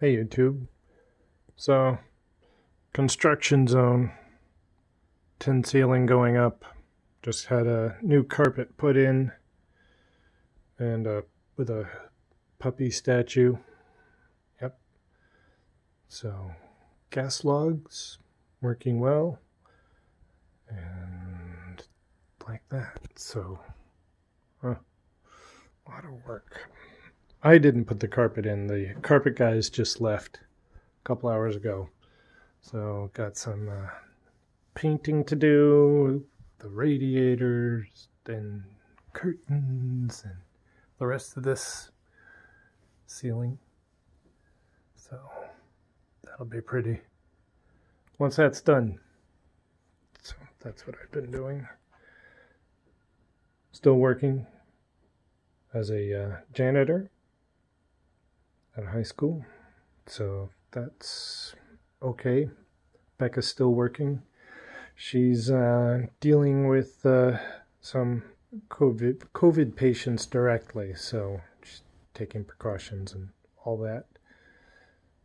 Hey YouTube. So, construction zone, tin ceiling going up. Just had a new carpet put in, and uh, with a puppy statue. Yep. So, gas logs working well, and like that. So, huh, a lot of work. I didn't put the carpet in. The carpet guys just left a couple hours ago. So got some uh, painting to do, the radiators and curtains and the rest of this ceiling. So that'll be pretty. Once that's done. So that's what I've been doing. Still working as a uh, janitor at high school. So that's okay. Becca's still working. She's uh, dealing with uh, some COVID COVID patients directly, so she's taking precautions and all that.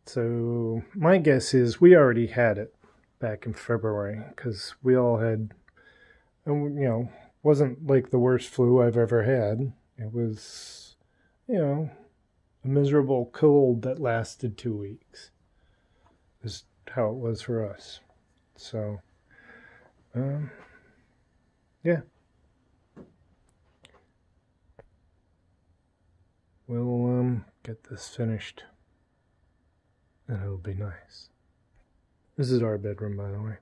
So my guess is we already had it back in February because we all had, you know, wasn't like the worst flu I've ever had. It was, you know, a miserable cold that lasted two weeks. Is how it was for us. So, um, yeah. We'll um, get this finished, and it'll be nice. This is our bedroom, by the way.